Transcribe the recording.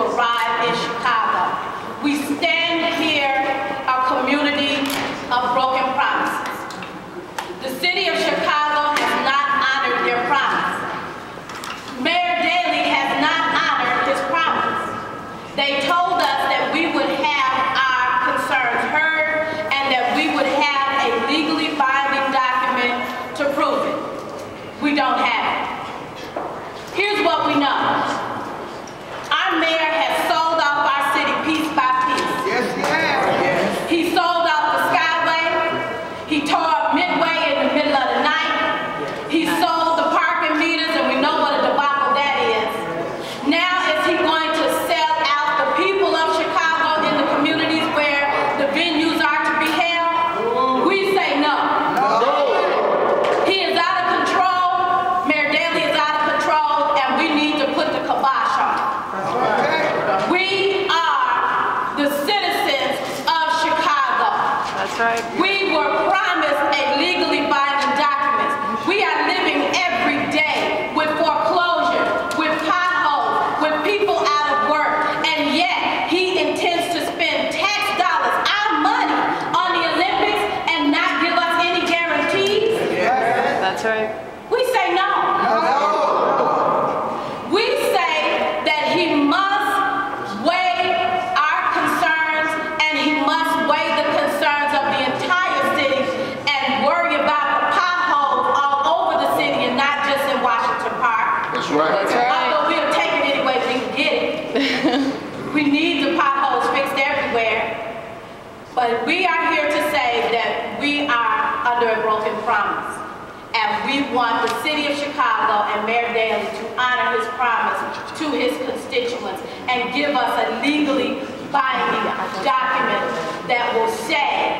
arrive in Chicago. We stand here a community of broken promises. The city of Chicago has not honored their promise. Mayor Daley has not honored his promise. They told us that we would have our concerns heard and that we would have a legally binding document to prove it. We don't have it. Here's what we know. He tore up Midway in the middle of the night. He sold the parking meters, and we know what a debacle that is. Now is he going to sell out the people of Chicago in the communities where the venues are to be held? We say no. He is out of control. Mayor Daley is out of control, and we need to put the kibosh on. it. We are the citizens of Chicago. That's right. We were promised a legally binding document. We are living every day with foreclosure, with potholes, with people out of work, and yet he intends to spend tax dollars, our money, on the Olympics and not give us any guarantees. That's right. We say no. We say that he must weigh our concerns and he must weigh the concerns of the entire city and worry about the potholes all over the city and not just in Washington Park. That's right. Although we'll take it any way we can get it. We need the potholes fixed everywhere. But we are here to say that we are under a broken promise. And we want the city of Chicago and Mayor Daley to honor his promise to his constituents and give us a legally binding document that will say what the community